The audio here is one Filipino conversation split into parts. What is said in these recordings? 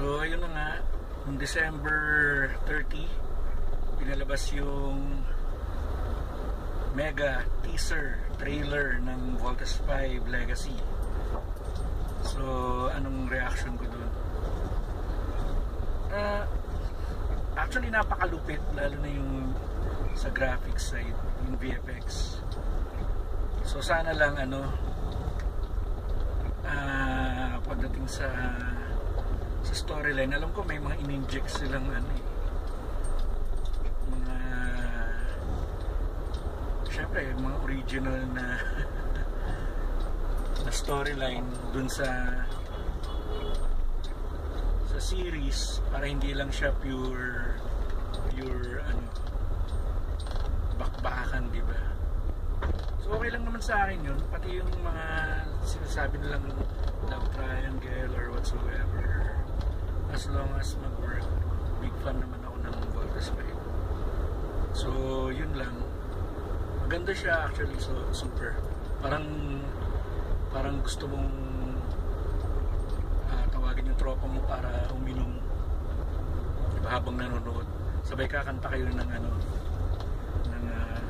So, ayun na nga, noong December 30, pinalabas yung mega teaser trailer ng Voltes 5 Legacy. So, anong reaction ko doon? Uh, actually, napakalupit, lalo na yung sa graphics side, yung VFX. So, sana lang, ano, uh, pagdating sa sa storyline, alam ko may mga in-inject silang ano eh, mga syempre mga original na na storyline dun sa sa series para hindi lang siya pure pure ano bakbakan di ba? So okay lang naman sa akin yun. Pati yung mga sinasabi nilang love triangle or whatsoever as long as mag-work big fan naman ako ng Voltes 5 so yun lang. Maganda siya actually. So super. Parang parang gusto mong uh, tawagin yung tropa mo para uminom. Diba habang nanonood. Sabay kakanta kayo ng ano ng uh,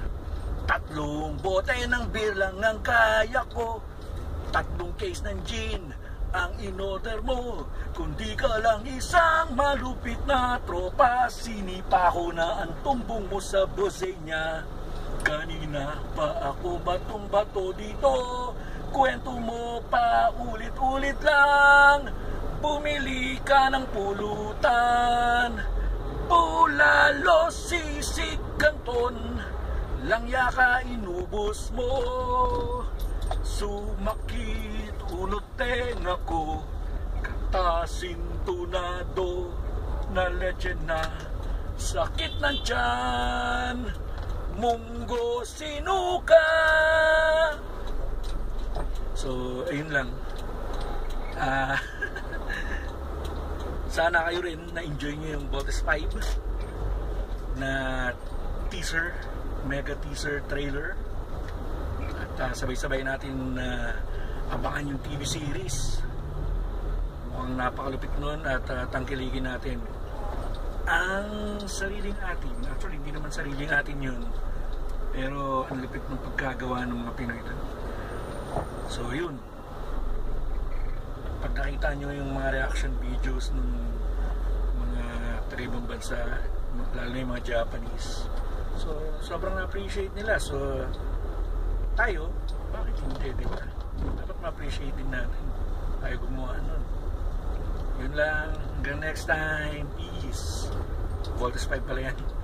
tatlong bote ng beer lang ang kaya ko. Tatlong case ng gin ang inorder mo. Kundi ka lang isang malupit na tropa Sinipa ko na ang tumbong mo sa bose Kanina pa ako batong bato dito. Kwento mo pa ulit-ulit lang. Bumili ka ng pulutan. Bulalo sisig kanton. Lang yaka inubos mo. Sumakit unot tenga ko Kasintunado na leche na Sakit ng tiyan Munggo sinuka. So, ayun lang. Ah... sana kayo rin na-enjoy nyo yung Voltes 5 na teaser, mega teaser trailer. At uh, sabay-sabay natin na uh, abangan yung TV series. Mukhang napakalupit nun at uh, tangkiligin natin. Ang sariling atin actually hindi naman sariling atin yun pero ang lupit ng pagkagawa ng mga Pinoy doon so yun. Pag nakita nyo yung mga reaction videos ng mga taga-ibang bansa lalo na yung mga Japanese so sobrang na-appreciate nila. So tayo bakit hindi di ma-appreciate din natin. Tayo gumawa nun. Yun lang. Hanggang next time. Peace. Voltes 5 pala yan